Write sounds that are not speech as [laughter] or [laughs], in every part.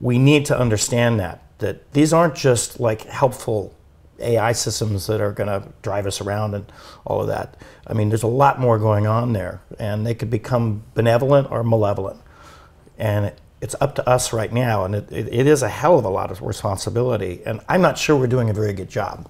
we need to understand that that these aren't just like helpful AI systems that are going to drive us around and all of that. I mean, there's a lot more going on there, and they could become benevolent or malevolent. And it's up to us right now, and it, it, it is a hell of a lot of responsibility. And I'm not sure we're doing a very good job.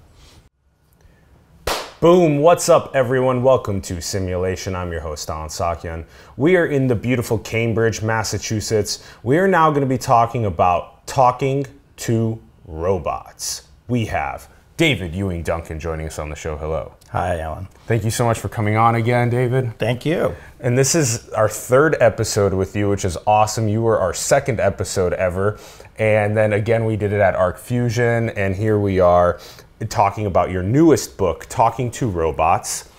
Boom, what's up everyone? Welcome to Simulation. I'm your host, Allen Saakyan. We are in the beautiful Cambridge, Massachusetts. We are now going to be talking about talking to robots. We have David Ewing Duncan joining us on the show. Hello. Hi, Allen. Thank you so much for coming on again, David. Thank you. And this is our third episode with you, which is awesome. You were our second episode ever. And then again, we did it at Arc Fusion. And here we are talking about your newest book, Talking to Robots.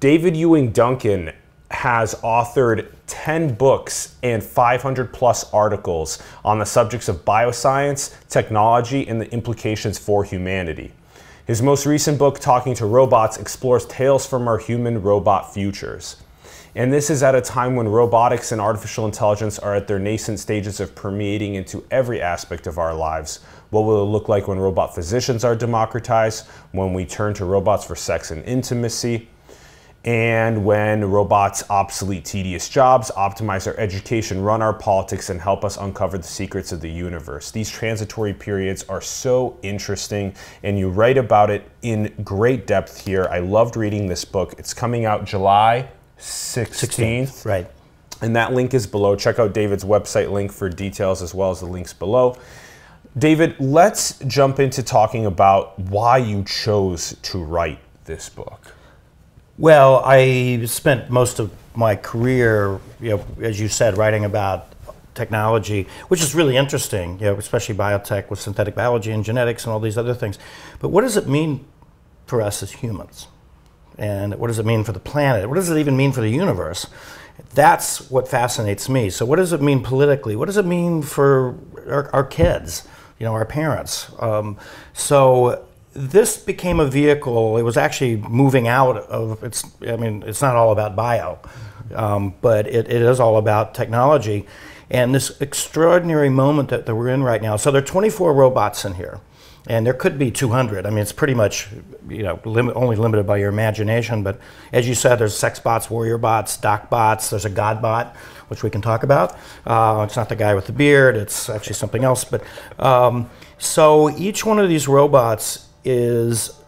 David Ewing Duncan has authored 10 books and 500 plus articles on the subjects of bioscience, technology, and the implications for humanity. His most recent book, Talking to Robots, explores tales from our human robot futures. And this is at a time when robotics and artificial intelligence are at their nascent stages of permeating into every aspect of our lives. What will it look like when robot physicians are democratized, when we turn to robots for sex and intimacy, and when robots obsolete tedious jobs, optimize our education, run our politics, and help us uncover the secrets of the universe. These transitory periods are so interesting, and you write about it in great depth here. I loved reading this book. It's coming out July 16th. 16th, right. And that link is below. Check out David's website link for details as well as the links below. David, let's jump into talking about why you chose to write this book. Well, I spent most of my career, you know, as you said, writing about technology, which is really interesting, you know, especially biotech with synthetic biology and genetics and all these other things. But what does it mean for us as humans? And what does it mean for the planet? What does it even mean for the universe? That's what fascinates me. So, what does it mean politically? What does it mean for our, our kids? You know, our parents. Um, so, this became a vehicle. It was actually moving out of it's. I mean, it's not all about bio, um, but it, it is all about technology, and this extraordinary moment that, that we're in right now. So there are 24 robots in here, and there could be 200. I mean, it's pretty much you know limit, only limited by your imagination. But as you said, there's sex bots, warrior bots, doc bots. There's a god bot, which we can talk about. Uh, it's not the guy with the beard. It's actually something else. But um, so each one of these robots is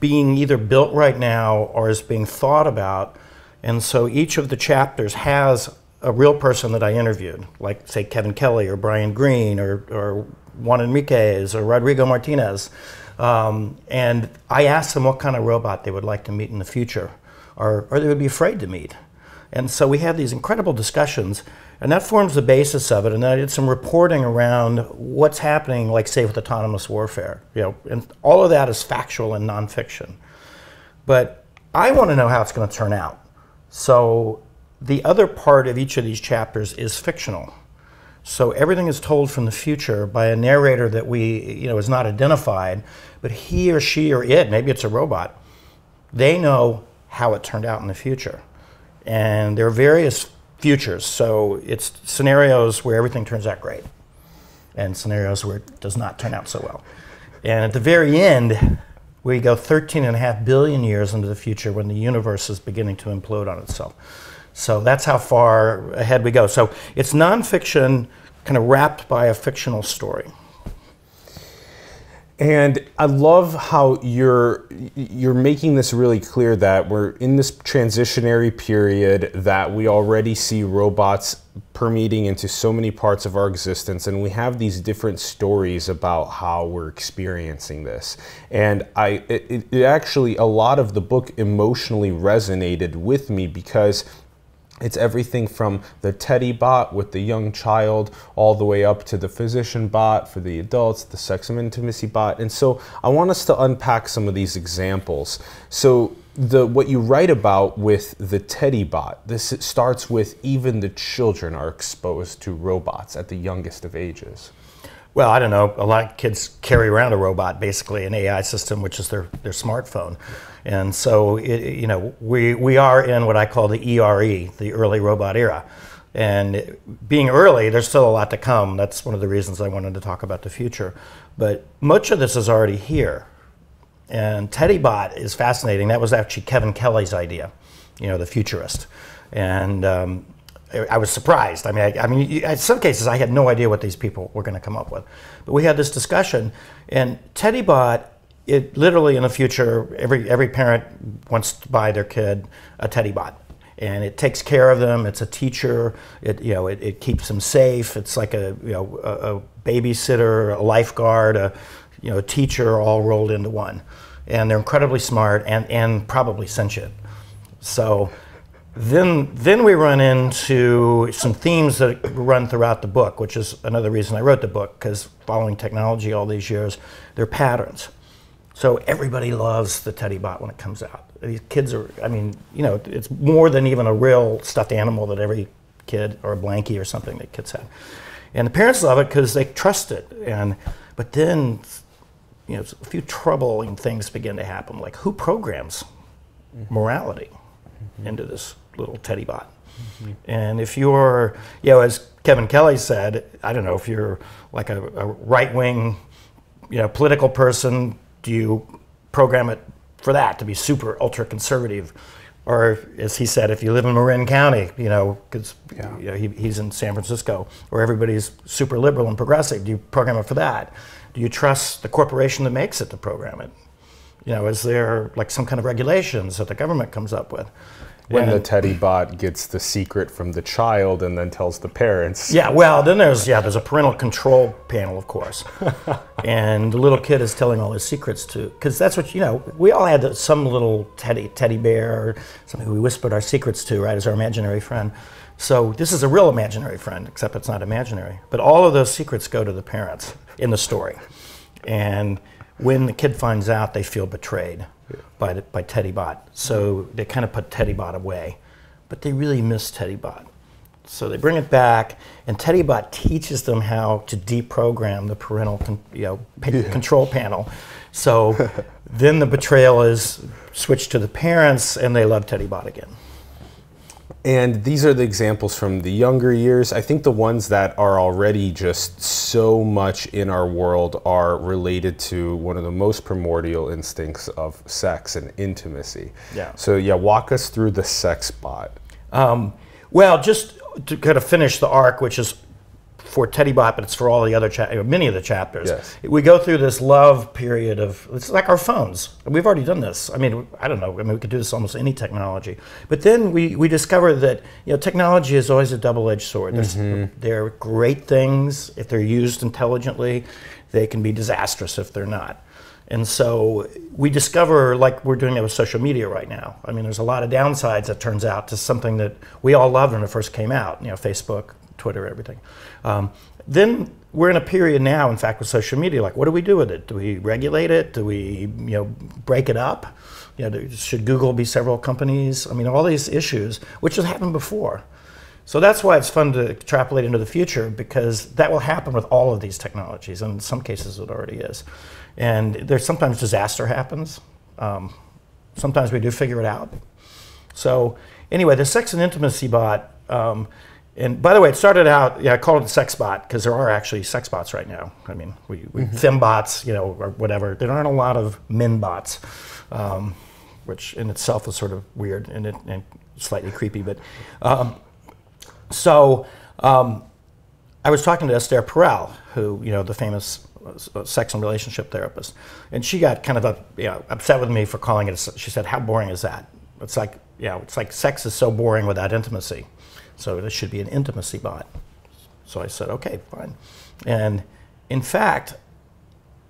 being either built right now or is being thought about. And so each of the chapters has a real person that I interviewed, like say Kevin Kelly or Brian Greene or, or Juan Enriquez or Rodrigo Martinez. Um, and I asked them what kind of robot they would like to meet in the future or, or they would be afraid to meet. And so we had these incredible discussions, and that forms the basis of it. And then I did some reporting around what's happening, like say with autonomous warfare. You know, and all of that is factual and nonfiction. But I want to know how it's going to turn out. So the other part of each of these chapters is fictional. So everything is told from the future by a narrator that we, you know, is not identified, but he or she or it, maybe it's a robot, they know how it turned out in the future. And there are various futures. So it's scenarios where everything turns out great and scenarios where it does not turn out so well. And at the very end, we go 13 and a half billion years into the future when the universe is beginning to implode on itself. So that's how far ahead we go. So it's nonfiction kind of wrapped by a fictional story. And I love how you're you're making this really clear that we're in this transitionary period that we already see robots permeating into so many parts of our existence and we have these different stories about how we're experiencing this. And I it, it actually a lot of the book emotionally resonated with me because it's everything from the teddy bot with the young child all the way up to the physician bot for the adults, the sex and intimacy bot. And so I want us to unpack some of these examples. So the what you write about with the teddy bot, this starts with even the children are exposed to robots at the youngest of ages. Well, I don't know. A lot of kids carry around a robot, basically an AI system, which is their, their smartphone. And so, it, you know, we, we are in what I call the ERE, the early robot era. And being early, there's still a lot to come. That's one of the reasons I wanted to talk about the future. But much of this is already here. And TeddyBot is fascinating. That was actually Kevin Kelly's idea, you know, the futurist. And um, I was surprised. I mean, I, I, mean, in some cases, I had no idea what these people were going to come up with. But we had this discussion, and TeddyBot, it literally in the future, every every parent wants to buy their kid a TeddyBot, and it takes care of them. It's a teacher. It you know it, it keeps them safe. It's like a you know a, a babysitter, a lifeguard, a you know a teacher all rolled into one, and they're incredibly smart and and probably sentient. So then, then we run into some themes that run throughout the book, which is another reason I wrote the book, because following technology all these years, there are patterns. So everybody loves the Teddy Bot when it comes out. These kids are, I mean, you know, it's more than even a real stuffed animal that every kid, or a blankie or something that kids have. And the parents love it because they trust it. And, but then, you know, a few troubling things begin to happen, like who programs mm-hmm. morality into this little teddy bot. Mm-hmm. And if you're, you know, as Kevin Kelly said, I don't know if you're like a, a right wing, you know, political person, do you program it for that to be super ultra conservative? Or as he said, if you live in Marin County, you know, because yeah. you know, he, he's in San Francisco, where everybody's super liberal and progressive, do you program it for that? Do you trust the corporation that makes it to program it? You know, is there like some kind of regulations that the government comes up with? when and, the teddy bot gets the secret from the child and then tells the parents. Yeah, well, then there's yeah, there's a parental control panel, of course, [laughs] and the little kid is telling all his secrets to, because that's what you know. We all had some little teddy teddy bear or something we whispered our secrets to, right, as our imaginary friend. So this is a real imaginary friend, except it's not imaginary. But all of those secrets go to the parents in the story, and when the kid finds out, they feel betrayed by, the, by Teddy Bot. So they kind of put Teddy Bot away, but they really miss Teddy Bot. So they bring it back, and Teddy Bot teaches them how to deprogram the parental con, you know, yeah. control panel. So then the betrayal is switched to the parents, and they love Teddy Bot again. And these are the examples from the younger years. I think the ones that are already just so much in our world are related to one of the most primordial instincts of sex and intimacy. Yeah. So, yeah, walk us through the sex bot. Um, well, just to kind of finish the arc, which is for Teddy Bot, but it's for all the other cha- many of the chapters. Yes. We go through this love period of it's like our phones. We've already done this. I mean, I don't know. I mean, we could do this almost any technology. But then we, we discover that you know technology is always a double edged sword. Mm-hmm. They're great things if they're used intelligently. They can be disastrous if they're not. And so we discover, like we're doing it with social media right now. I mean, there's a lot of downsides, it turns out, to something that we all loved when it first came out. You know, Facebook, Twitter, everything. Um, then we're in a period now, in fact, with social media. Like, what do we do with it? Do we regulate it? Do we, you know, break it up? You know, should Google be several companies? I mean, all these issues, which has happened before. So that's why it's fun to extrapolate into the future because that will happen with all of these technologies, and in some cases it already is. And there's sometimes disaster happens. Um, sometimes we do figure it out. So anyway, the sex and intimacy bot. Um, and by the way, it started out, yeah, I called it sex bot because there are actually sex bots right now. I mean, we, we mm-hmm. fembots, you know, or whatever. There aren't a lot of men bots, um, which in itself is sort of weird and, it, and slightly creepy. But um, so um, I was talking to Esther Perel, who, you know, the famous uh, sex and relationship therapist, and she got kind of a, you know, upset with me for calling it. A, she said, "How boring is that?" It's like, you know, it's like sex is so boring without intimacy. So this should be an intimacy bot. So I said, okay, fine. And in fact,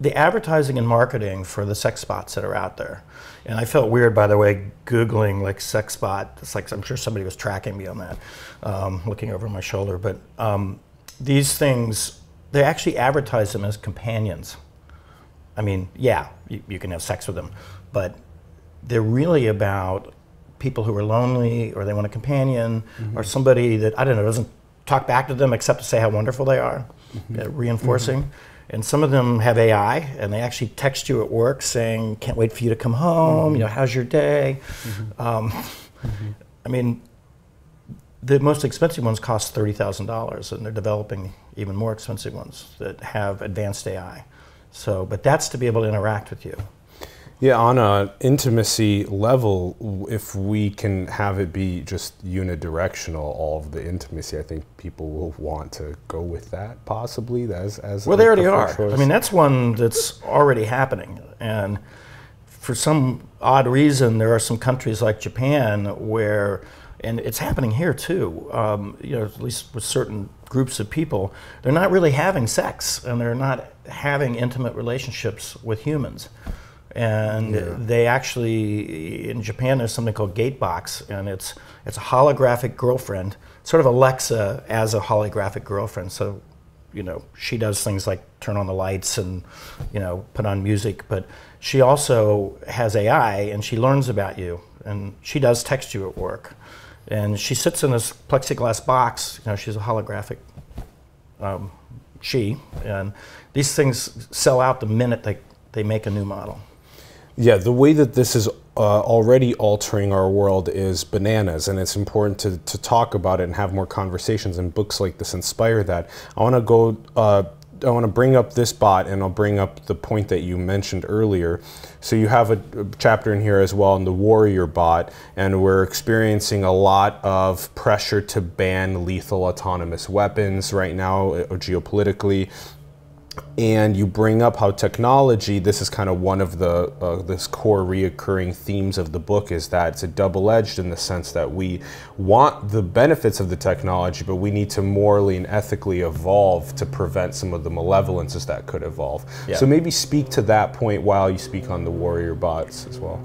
the advertising and marketing for the sex bots that are out there, and I felt weird, by the way, Googling like sex bot. It's like I'm sure somebody was tracking me on that, um, looking over my shoulder. But um, these things, they actually advertise them as companions. I mean, yeah, you, you can have sex with them, but they're really about people who are lonely or they want a companion mm-hmm. or somebody that I don't know doesn't talk back to them except to say how wonderful they are, mm-hmm. uh, reinforcing. Mm-hmm. And some of them have AI, and they actually text you at work saying, "Can't wait for you to come home. You know, how's your day?" Mm-hmm. Um, mm-hmm. I mean, the most expensive ones cost thirty thousand dollars, and they're developing even more expensive ones that have advanced AI. So, but that's to be able to interact with you. Yeah, on an intimacy level, if we can have it be just unidirectional, all of the intimacy, I think people will want to go with that possibly as as. Well, they already are. Choice. I mean, that's one that's already happening, and for some odd reason, there are some countries like Japan where, and it's happening here too. Um, you know, at least with certain groups of people, they're not really having sex, and they're not having intimate relationships with humans and yeah. they actually in Japan there's something called Gatebox, and it's it's a holographic girlfriend, sort of Alexa as a holographic girlfriend. So, you know, she does things like turn on the lights and you know put on music, but she also has AI and she learns about you, and she does text you at work, and she sits in this plexiglass box. You know, she's a holographic. Um, she and these things sell out the minute they, they make a new model. Yeah, the way that this is uh, already altering our world is bananas, and it's important to, to talk about it and have more conversations. And books like this inspire that. I want to go. Uh, I want to bring up this bot, and I'll bring up the point that you mentioned earlier. So you have a, chapter in here as well on the warrior bot, and we're experiencing a lot of pressure to ban lethal autonomous weapons right now, uh, geopolitically and you bring up how technology this is kind of one of the uh, this core reoccurring themes of the book is that it's a double-edged in the sense that we want the benefits of the technology but we need to morally and ethically evolve to prevent some of the malevolences that could evolve yeah. so maybe speak to that point while you speak on the warrior bots as well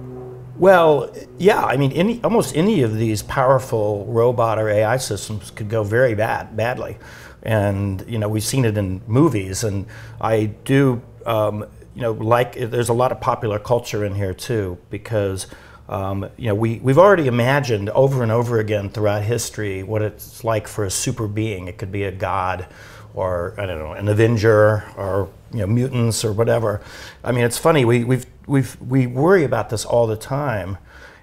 well, yeah. I mean, any almost any of these powerful robot or AI systems could go very bad, badly and you know we've seen it in movies and i do um, you know like there's a lot of popular culture in here too because um, you know we, we've already imagined over and over again throughout history what it's like for a super being. It could be a god or i don't know an avenger or you know mutants or whatever. I mean it's funny we we've, we've we worry about this all the time.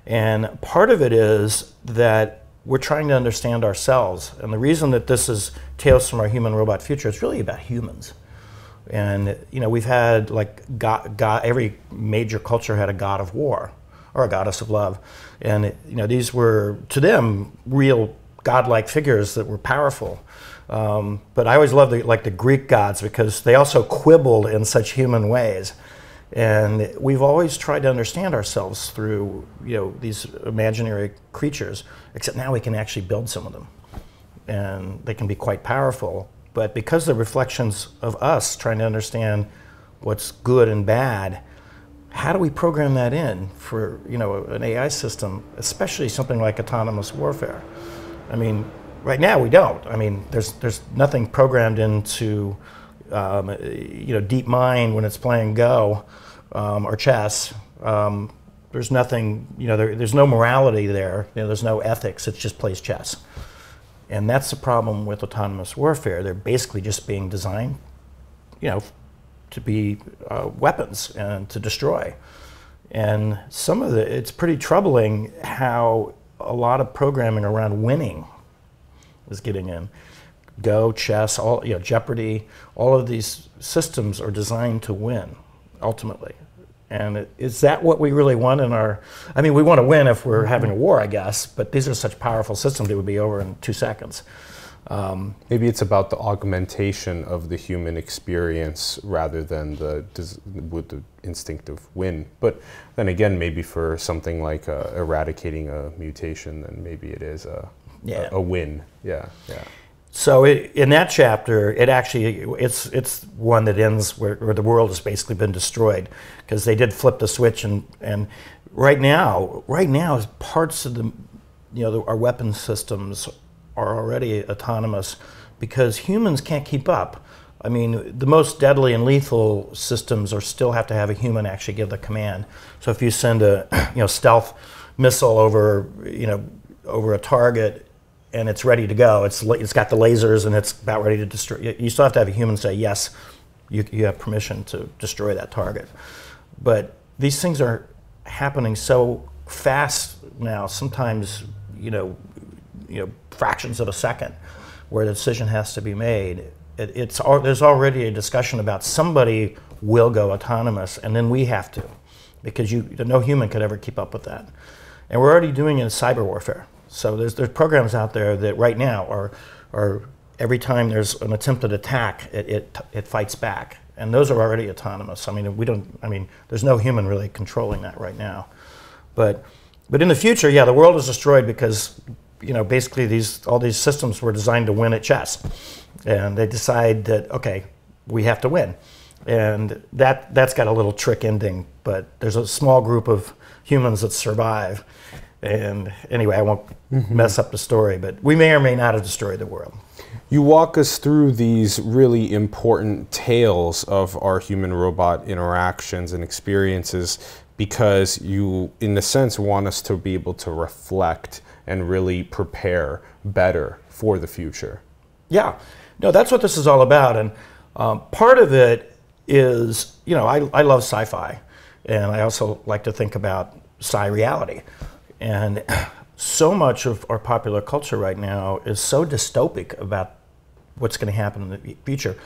And part of it is that we're trying to understand ourselves. And the reason that this is Tales from Our Human Robot Future, it's really about humans. And you know, we've had like God, God, every major culture had a god of war or a goddess of love, and you know, these were to them real godlike figures that were powerful. Um, but I always loved the, like the Greek gods because they also quibbled in such human ways. And we've always tried to understand ourselves through, you know, these imaginary creatures, except now we can actually build some of them. And they can be quite powerful. But because they're reflections of us trying to understand what's good and bad, how do we program that in for, you know, an AI system, especially something like autonomous warfare? I mean, right now we don't. I mean, there's, there's nothing programmed into um, you know, DeepMind when it's playing Go um, or chess. Um, there's nothing, you know, there, there's no morality there. You know, there's no ethics. It just plays chess, and that's the problem with autonomous warfare. They're basically just being designed, you know, to be uh, weapons and to destroy. And some of the, it's pretty troubling how a lot of programming around winning is getting in. Go, chess, all you know, Jeopardy, all of these systems are designed to win, ultimately. And is that what we really want in our? I mean, we want to win if we're having a war, I guess. But these are such powerful systems; it would be over in two seconds. Um, Maybe it's about the augmentation of the human experience rather than the the instinctive win. But then again, maybe for something like uh, eradicating a mutation, then maybe it is a, yeah. a, a win. Yeah, yeah. So it, in that chapter, it actually it's it's one that ends where, where the world has basically been destroyed because they did flip the switch and and right now right now parts of the you know the, our weapon systems are already autonomous because humans can't keep up. I mean, the most deadly and lethal systems are still have to have a human actually give the command. So if you send a [clears throat] you know stealth missile over you know over a target and it's ready to go. It's it's got the lasers and it's about ready to destroy. You still have to have a human say yes, you you have permission to destroy that target. But these things are happening so fast now. Sometimes you know you know fractions of a second where the decision has to be made. It, it's there's already a discussion about somebody will go autonomous, and then we have to, because you no human could ever keep up with that. And we're already doing it in cyber warfare. So there's there's programs out there that right now are are every time there's an attempted attack, it, it, it fights back. And those are already autonomous. I mean, we don't, I mean, there's no human really controlling that right now. But, but in the future, yeah, the world is destroyed because, you know, basically these, all these systems were designed to win at chess. And they decide that, okay, we have to win. And that, that's got a little trick ending, but there's a small group of humans that survive. And anyway, I won't mess up the story, but we may or may not have destroyed the world. You walk us through these really important tales of our human robot interactions and experiences because you, in a sense, want us to be able to reflect and really prepare better for the future. Yeah, no, that's what this is all about. And um, part of it is, you know, I, I love sci fi, and I also like to think about sci reality. And [clears throat] so much of our popular culture right now is so dystopic about what's going to happen in the future.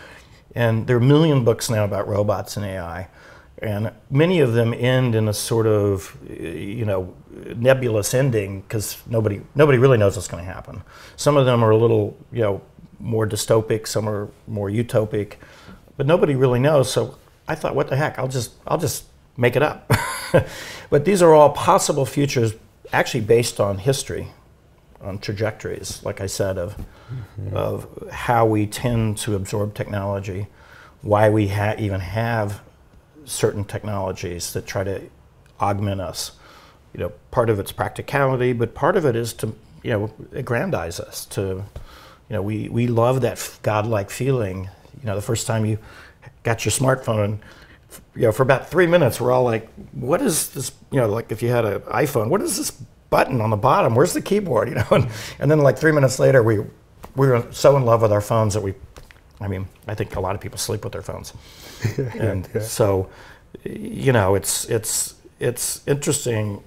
And there are a million books now about robots and AI. And many of them end in a sort of, you know, nebulous ending because nobody nobody really knows what's going to happen. Some of them are a little, you know, more dystopic. Some are more utopic, but nobody really knows. So I thought, what the heck? I'll just I'll just make it up. [laughs] but these are all possible futures, actually based on history, on trajectories, like I said, of mm-hmm. of how we tend to absorb technology, why we ha- even have certain technologies that try to augment us. You know, part of it's practicality, but part of it is to, you know, aggrandize us. To, you know, we, we love that godlike feeling. You know, the first time you got your smartphone, you know, for about three minutes, we're all like, "What is this?" You know, like if you had an iPhone, what is this button on the bottom? Where's the keyboard? [laughs] You know, and, and then like three minutes later, we we were so in love with our phones that we I mean, I think a lot of people sleep with their phones, [laughs] and yeah. so, you know, it's it's it's interesting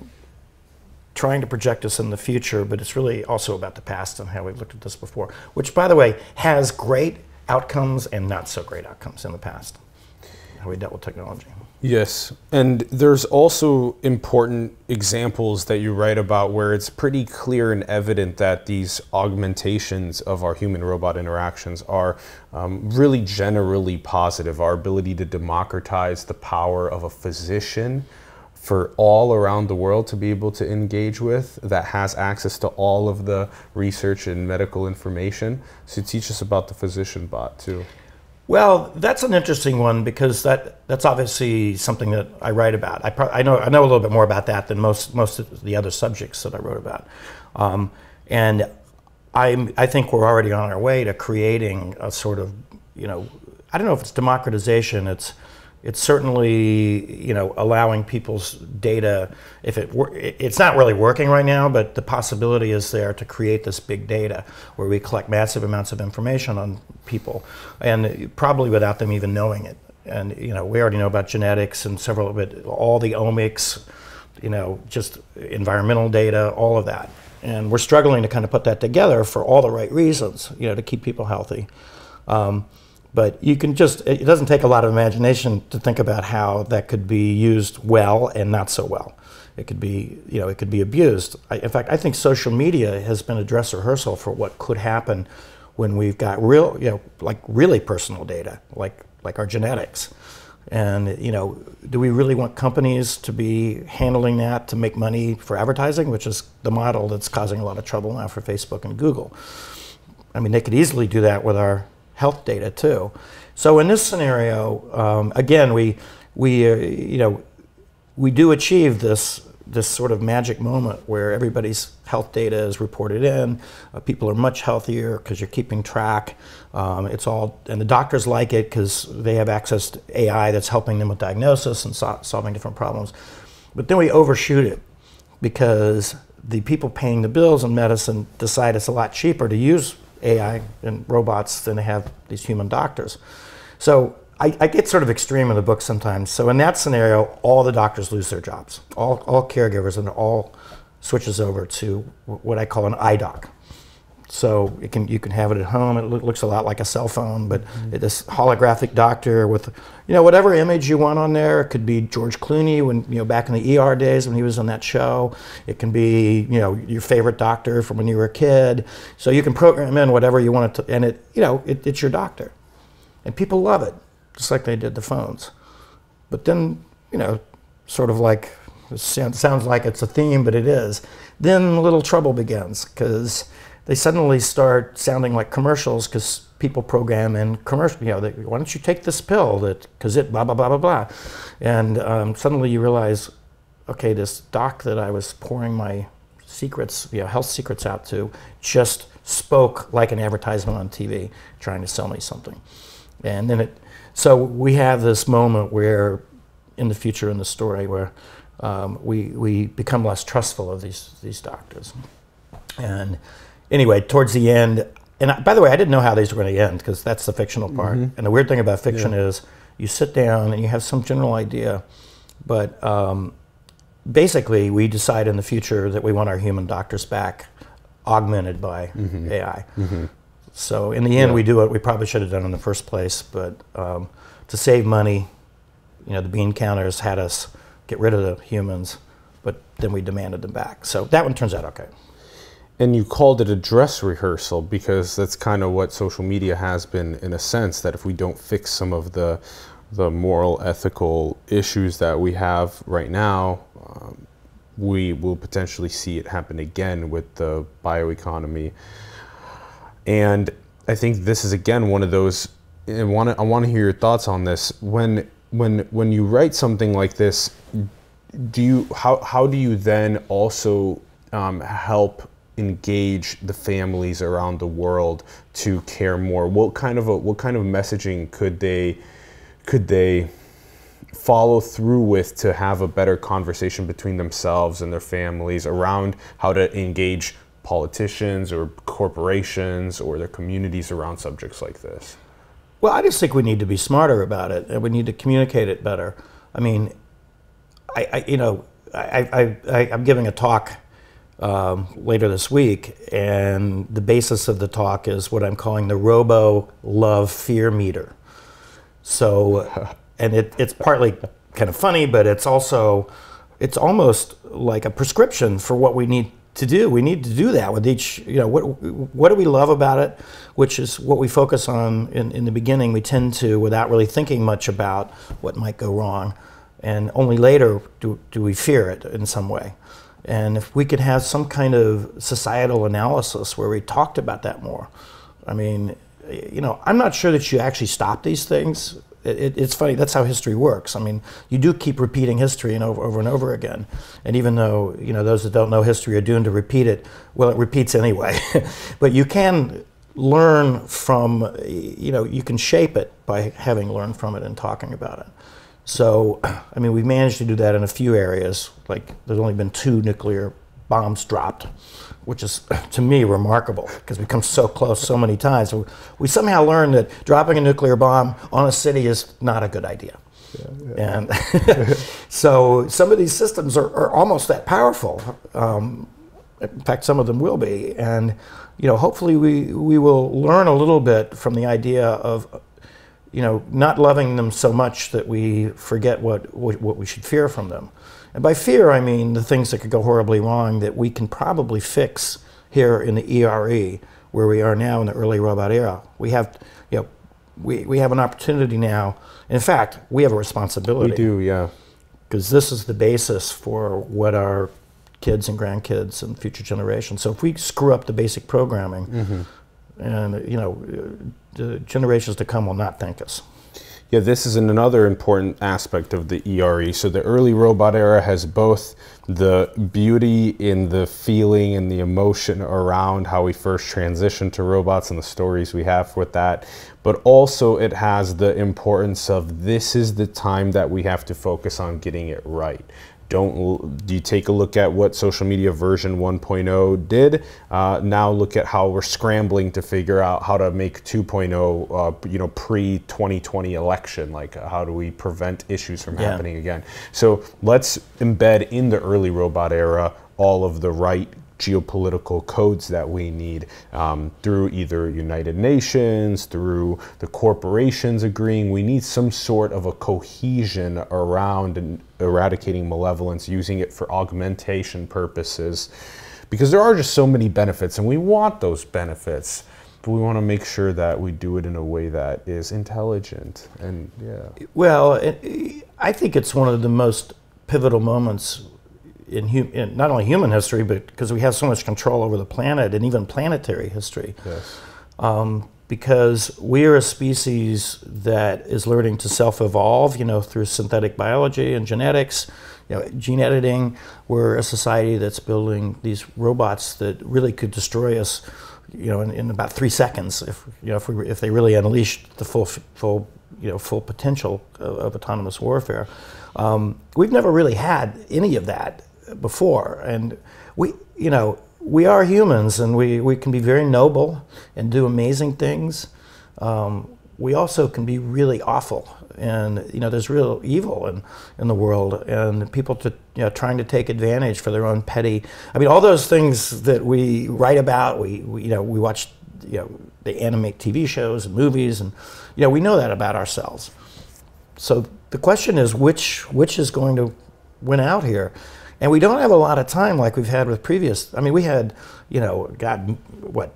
trying to project us in the future, but it's really also about the past and how we've looked at this before, which, by the way, has great outcomes and not so great outcomes in the past. How we dealt with technology. Yes, and there's also important examples that you write about where it's pretty clear and evident that these augmentations of our human robot interactions are um, really generally positive. Our ability to democratize the power of a physician for all around the world to be able to engage with that has access to all of the research and medical information. So teach us about the physician bot too. Well, that's an interesting one because that that's obviously something that I write about. I, pro- I know I know a little bit more about that than most most of the other subjects that I wrote about, um, and I I think we're already on our way to creating a sort of you know I don't know if it's democratization. It's it's certainly you know allowing people's data if it were it's not really working right now but the possibility is there to create this big data where we collect massive amounts of information on people and probably without them even knowing it. And you know we already know about genetics and several of it all the omics you know just environmental data all of that. And we're struggling to kind of put that together for all the right reasons you know to keep people healthy. Um, but you can just, it doesn't take a lot of imagination to think about how that could be used well and not so well. It could be, you know, it could be abused. I, in fact, I think social media has been a dress rehearsal for what could happen when we've got real, you know, like really personal data, like like our genetics. And you know, do we really want companies to be handling that to make money for advertising, which is the model that's causing a lot of trouble now for Facebook and Google? I mean, they could easily do that with our health data too. So in this scenario, um, again, we we uh, you know we do achieve this this sort of magic moment where everybody's health data is reported in. Uh, people are much healthier because you're keeping track. Um, it's all, and the doctors like it because they have access to AI that's helping them with diagnosis and so- solving different problems. But then we overshoot it because the people paying the bills in medicine decide it's a lot cheaper to use AI and robots than to have these human doctors. So I, I, get sort of extreme in the book sometimes. So in that scenario, all the doctors lose their jobs, all, all caregivers, and all switches over to what I call an eye doc. So it can you can have it at home. It loo- looks a lot like a cell phone, but it- this holographic doctor with, you know, whatever image you want on there. It could be George Clooney when you know back in the ER days when he was on that show. It can be you know your favorite doctor from when you were a kid. So you can program in whatever you want it to, and it you know it, it's your doctor, and people love it, just like they did the phones. But then, you know, sort of like, it sounds sounds like it's a theme, but it is. Then a little trouble begins because they suddenly start sounding like commercials because people program in commercial, you know, they, why don't you take this pill that, because it blah, blah, blah, blah, blah. And um, suddenly you realize, okay, this doc that I was pouring my secrets, you know, health secrets out to just spoke like an advertisement on TV trying to sell me something. And then it, so we have this moment where, in the future in the story, where um, we, we become less trustful of these, these doctors. And anyway, towards the end, and I, by the way, I didn't know how these were going to end because that's the fictional part. And the weird thing about fiction is you sit down and you have some general idea, but um, basically, we decide in the future that we want our human doctors back, augmented by AI. So in the end, Yeah. we do what we probably should have done in the first place, but um, to save money, you know, the bean counters had us get rid of the humans, but then we demanded them back. So that one turns out okay. And you called it a dress rehearsal because that's kind of what social media has been in a sense that if we don't fix some of the the moral ethical issues that we have right now, um, we will potentially see it happen again with the bioeconomy. And I think this is again one of those. I want to I want to hear your thoughts on this. When when when you write something like this, do you how how do you then also um, help engage the families around the world to care more? What kind of a what kind of messaging could they could they follow through with to have a better conversation between themselves and their families around how to engage politicians or corporations or their communities around subjects like this? Well, I just think we need to be smarter about it, and we need to communicate it better. I mean, I, I you know, I, I, I, I'm giving a talk um, later this week, and the basis of the talk is what I'm calling the Robo Love Fear Meter. So, [laughs] and it, it's partly kind of funny, but it's also, it's almost like a prescription for what we need to do. We need to do that with each, you know, what, what do we love about it, which is what we focus on in, in the beginning. We tend to, without really thinking much about what might go wrong. And only later do, do we fear it in some way. And if we could have some kind of societal analysis where we talked about that more, I mean, you know, I'm not sure that you actually stop these things. It, it, it's funny. That's how history works. I mean, you do keep repeating history and over, over and over again. And even though you know those that don't know history are doomed to repeat it, well, it repeats anyway. [laughs] but you can learn from, you know, you can shape it by having learned from it and talking about it. So, [clears throat] I mean, we've managed to do that in a few areas. Like, there's only been two nuclear bombs dropped, which is, [laughs] to me, remarkable because we come so close so many times. So we somehow learned that dropping a nuclear bomb on a city is not a good idea. And [laughs] so some of these systems are, are almost that powerful. Um, in fact, some of them will be. And, you know, hopefully we, we will learn a little bit from the idea of, you know, not loving them so much that we forget what, what, what we should fear from them. And by fear, I mean the things that could go horribly wrong that we can probably fix here in the ERE, where we are now in the early robot era. We have, you know, we, we have an opportunity now. In fact, we have a responsibility We do, yeah. because this is the basis for what our kids and grandkids and future generations. So if we screw up the basic programming, mm-hmm. and you know, the generations to come will not thank us. Yeah, this is an- another important aspect of the ERE. So the early robot era has both the beauty in the feeling and the emotion around how we first transitioned to robots and the stories we have with that, but also it has the importance of this is the time that we have to focus on getting it right. Don't do you take a look at what social media version 1.0 did? Uh, now look at how we're scrambling to figure out how to make 2.0, uh, you know, pre 2020 election. Like, how do we prevent issues from happening again? So let's embed in the early robot era all of the right geopolitical codes that we need um, through either United Nations, through the corporations agreeing. We need some sort of a cohesion around eradicating malevolence, using it for augmentation purposes, because there are just so many benefits, and we want those benefits. But we want to make sure that we do it in a way that is intelligent and yeah. Well, I think it's one of the most pivotal moments in, hum, in, not only human history, but because we have so much control over the planet and even planetary history. Yes. Um, because we are a species that is learning to self-evolve, you know, through synthetic biology and genetics, you know, gene editing. We're a society that's building these robots that really could destroy us, you know, in, in about three seconds if you know if we if they really unleashed the full full you know full potential of, of autonomous warfare. Um, we've never really had any of that before. And we, you know, we are humans and we, we can be very noble and do amazing things. Um, we also can be really awful. And, you know, there's real evil in, in the world and people to, you know, trying to take advantage for their own petty, I mean, all those things that we write about, we, we you know, we watch, you know, they animate TV shows and movies and, you know, we know that about ourselves. So the question is which, which is going to win out here? And we don't have a lot of time like we've had with previous. I mean, we had, you know, God, what,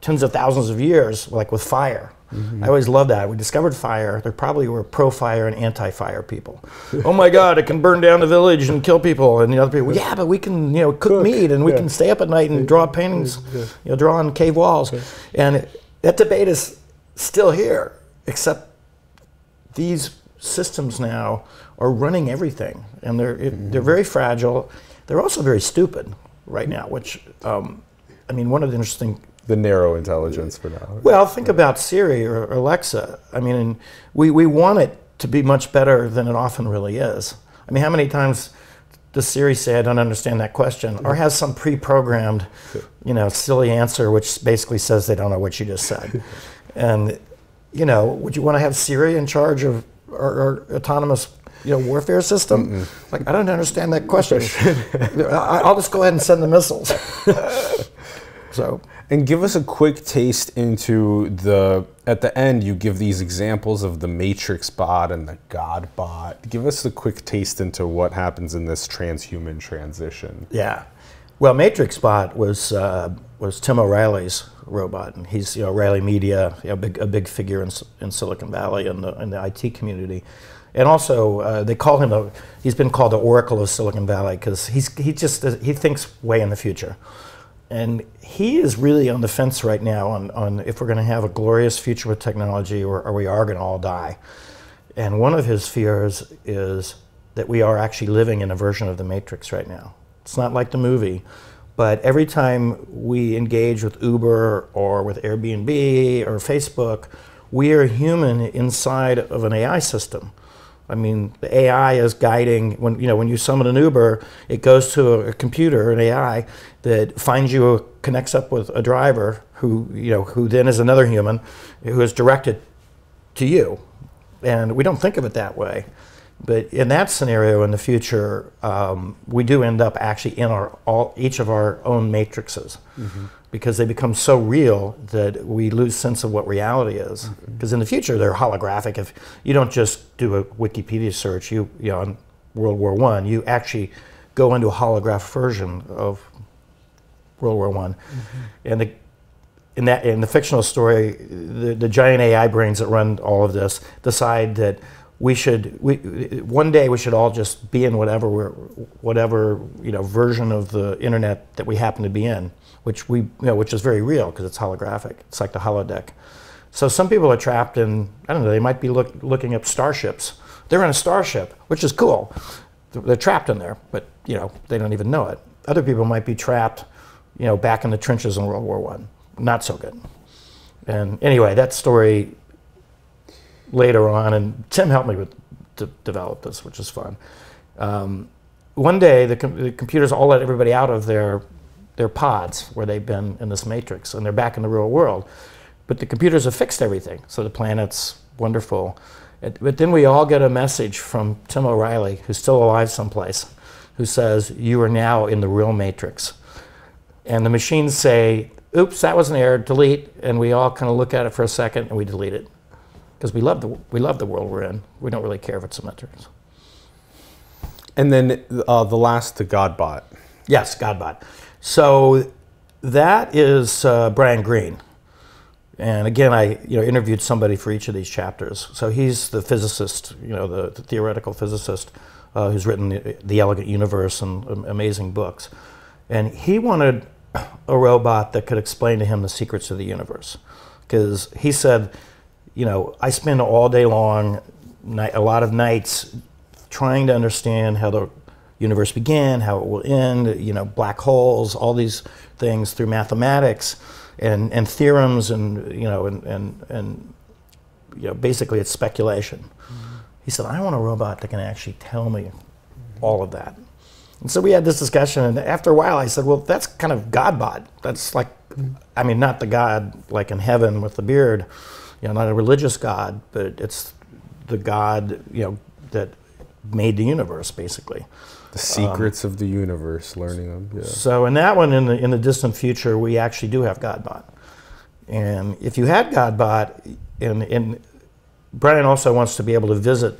tens of thousands of years, like with fire. Mm-hmm. I always loved that. We discovered fire. There probably were pro-fire and anti-fire people. oh my God, it can burn down the village and kill people. And the other people, yeah, but we can, you know, cook, cook. meat and we yeah. can stay up at night and draw paintings, yeah. you know, draw on cave walls. Yeah. And that debate is still here, except these systems now are running everything, and they're it, they're very fragile. They're also very stupid right now, which um, I mean, one of the interesting the narrow intelligence for now. Well, think about Siri or Alexa. I mean, we, we want it to be much better than it often really is. I mean, how many times does Siri say, I don't understand that question, or has some pre programmed, you know, silly answer which basically says they don't know what you just said? and, you know, would you want to have Siri in charge of our, our autonomous you know, warfare system? Mm-mm. Like, I don't understand that question. [laughs] I, will just go ahead and send the missiles. [laughs] so, and give us a quick taste into the. At the end, you give these examples of the Matrix bot and the God bot. Give us a quick taste into what happens in this transhuman transition. Yeah, well, Matrix bot was uh, was Tim O'Reilly's robot, and he's you know O'Reilly Media, you know, big, a big figure in, in Silicon Valley and the in the IT community. And also, uh, they call him a, he's been called the Oracle of Silicon Valley because he's, he just, he thinks way in the future. And he is really on the fence right now on, on if we're going to have a glorious future with technology or, or we are going to all die. And one of his fears is that we are actually living in a version of the Matrix right now. It's not like the movie, but every time we engage with Uber or with Airbnb or Facebook, we are human inside of an AI system. I mean, the AI is guiding when you know when you summon an Uber, it goes to a, a computer, an AI that finds you, connects up with a driver who you know who then is another human, who is directed to you, and we don't think of it that way. But in that scenario, in the future, um, we do end up actually in our all each of our own matrices. Mm-hmm because they become so real that we lose sense of what reality is. Because mm-hmm. in the future, they're holographic. If you don't just do a Wikipedia search, you, you know, on World War One, you actually go into a holograph version of World War One, mm-hmm. and the in that in the fictional story, the, the giant AI brains that run all of this decide that we should we one day we should all just be in whatever we're whatever you know version of the internet that we happen to be in which we you know, which is very real because it's holographic. It's like the holodeck. So some people are trapped in I don't know. They might be look, looking up starships. They're in a starship, which is cool. They're trapped in there, but you know they don't even know it. Other people might be trapped, you know, back in the trenches in World War One. Not so good. And anyway, that story later on, and Tim helped me with to develop this, which is fun. Um, one day, the, com- the computers all let everybody out of their their pods where they've been in this matrix and they're back in the real world. But the computers have fixed everything, so the planet's wonderful. It, but then we all get a message from Tim O'Reilly, who's still alive someplace, who says, You are now in the real matrix. and the machines say, "Oops, that was an error. Delete." And we all kind of look at it for a second and we delete it because we love the we love the world we're in. We don't really care if it's symmetric. And then uh, the last, the Godbot. Yes, Godbot. So that is uh, Brian Greene. And again, I you know interviewed somebody for each of these chapters. So he's the physicist, you know, the, the theoretical physicist uh, who's written the, the, Elegant Universe and um, amazing books. And he wanted a robot that could explain to him the secrets of the universe, because he said, you know, I spend all day long, night, a lot of nights, trying to understand how the universe began, how it will end, you know, black holes, all these things through mathematics and, and theorems and, you know, and, and, and you know, basically it's speculation. Mm-hmm. He said, I want a robot that can actually tell me all of that. And so we had this discussion, and after a while, I said, "Well, that's kind of Godbot. That's like, I mean, not the God like in heaven with the beard, you know, not a religious God, but it's the God, you know, that made the universe, basically. The secrets um, of the universe, learning them. Yeah. So in that one, in the in the distant future, we actually do have Godbot, and if you had Godbot, and and Brian also wants to be able to visit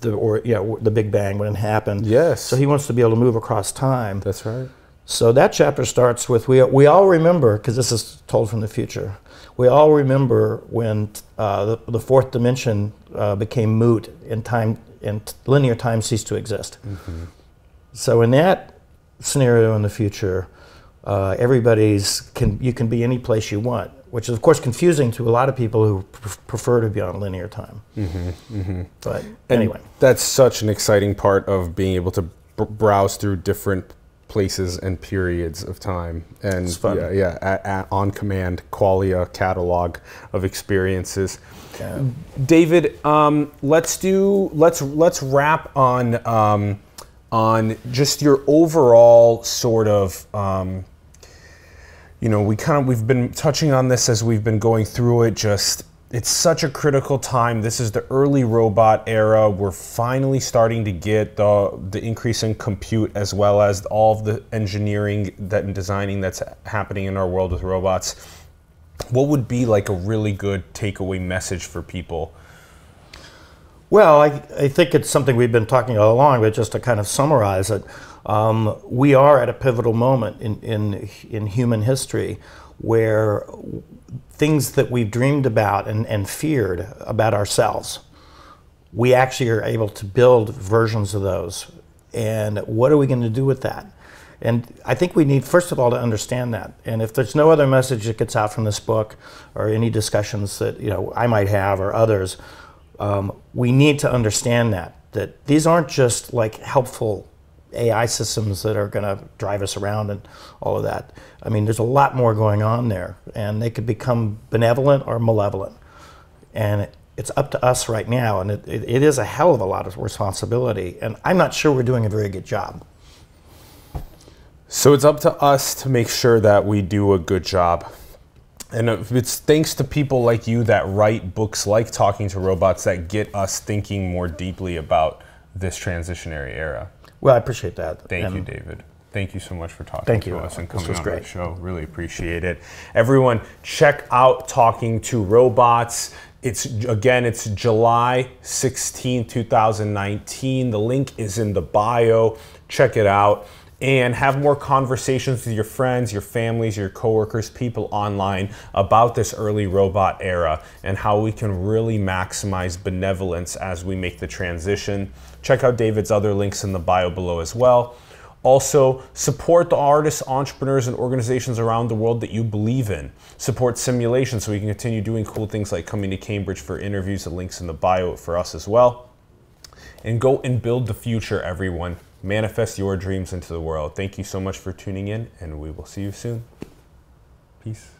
the or you know the Big Bang when it happened. Yes. So he wants to be able to move across time. That's right. So that chapter starts with we we all remember because this is told from the future. We all remember when uh, the, the, fourth dimension uh, became moot and time and linear time ceased to exist. Mm-hmm. So in that scenario in the future, uh, everybody's can you can be any place you want, which is of course confusing to a lot of people who pr- prefer to be on linear time. Mm-hmm, mm-hmm. But anyway, that's such an exciting part of being able to browse through different places and periods of time. And yeah, yeah at, at on command qualia catalog of experiences. Yeah. david um, let's do let's let's wrap on um, on just your overall sort of um, you know we kind of we've been touching on this as we've been going through it just it's such a critical time. This is the early robot era. We're finally starting to get the the increase in compute as well as all of the engineering that and designing that's happening in our world with robots. What would be like a really good takeaway message for people? Well, I, I think it's something we've been talking all along, but just to kind of summarize it, um, we are at a pivotal moment in, in, in human history where things that we've dreamed about and, and feared about ourselves, we actually are able to build versions of those. And what are we going to do with that? And I think we need, first of all, to understand that. And if there's no other message that gets out from this book or any discussions that you know I might have or others, um, we need to understand that that these aren't just like helpful AI systems that are going to drive us around and all of that. I mean, there's a lot more going on there, and they could become benevolent or malevolent. And it's up to us right now, and it, it, is a hell of a lot of responsibility. And I'm not sure we're doing a very good job. So it's up to us to make sure that we do a good job. And it's thanks to people like you that write books like Talking to Robots that get us thinking more deeply about this transitionary era. Well, I appreciate that. Thank and you, David. Thank you so much for talking thank to you. us and coming on great. the show. Really appreciate it. Everyone, check out Talking to Robots. It's again, it's July 16, 2019. The link is in the bio. Check it out and have more conversations with your friends, your families, your coworkers, people online about this early robot era and how we can really maximize benevolence as we make the transition. Check out David's other links in the bio below as well. Also, support the artists, entrepreneurs, and organizations around the world that you believe in. Support simulation so we can continue doing cool things like coming to Cambridge for interviews. The links in the bio for us as well. And go and build the future, everyone manifest your dreams into the world. Thank you so much for tuning in, and we will see you soon. Peace.